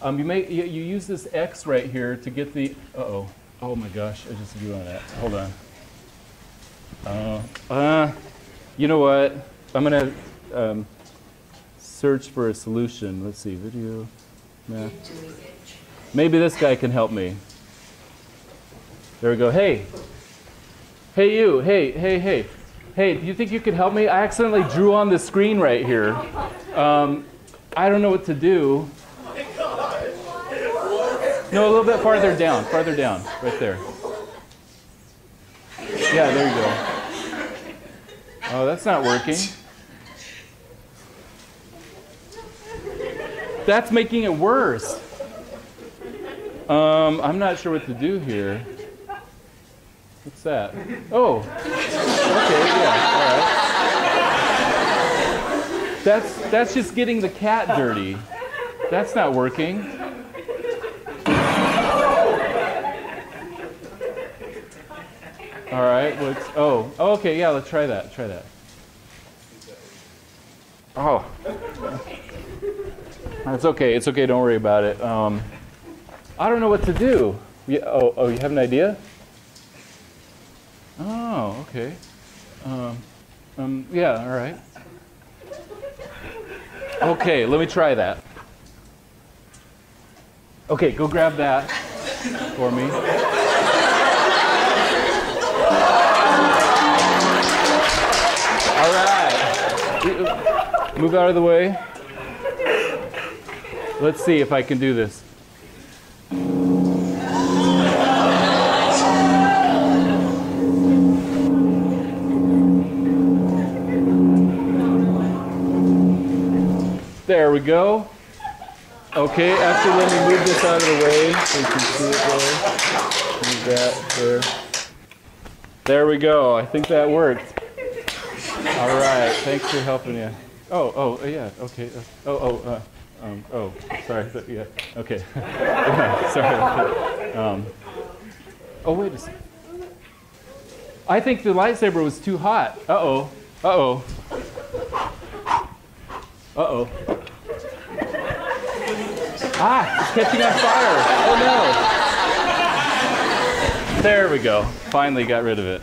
Um, you, may, you, you use this X right here to get the, uh-oh. Oh my gosh, I just drew on that. Hold on. Uh, uh, you know what? I'm gonna um, search for a solution. Let's see, video, math. Maybe this guy can help me. There we go. Hey, hey you, hey, hey, hey. Hey, do you think you could help me? I accidentally drew on the screen right here. Um, I don't know what to do. No, a little bit farther down, farther down, right there. Yeah, there you go. Oh, that's not working. That's making it worse. Um, I'm not sure what to do here. What's that? Oh, okay, yeah, all right. That's that's just getting the cat dirty. That's not working. All right. What's oh, oh okay, yeah. Let's try that. Try that. Oh, it's okay. It's okay. Don't worry about it. Um, I don't know what to do. Yeah, oh, oh, you have an idea? Oh, okay. Um, um, yeah, all right. Okay, let me try that. Okay, go grab that for me. Move out of the way. Let's see if I can do this. There we go. Okay, actually let me move this out of the way so you can see it there. Move that there. There we go. I think that worked. All right. Thanks for helping me. Oh, oh, yeah. Okay. Oh, oh, uh, um, oh. Sorry. Yeah. Okay. sorry. Um, oh, wait a second. I think the lightsaber was too hot. Uh oh. Uh oh. Uh oh. Ah, it's catching on fire. Oh no. There we go. Finally got rid of it.